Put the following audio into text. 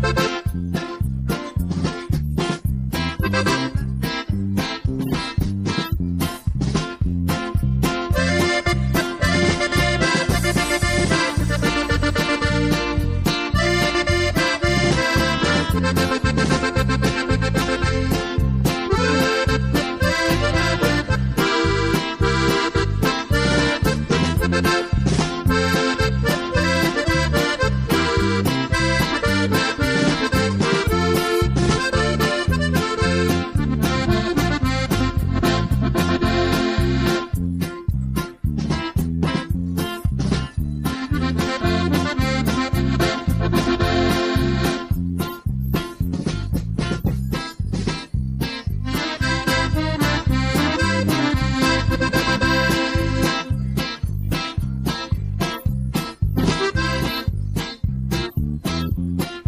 Thank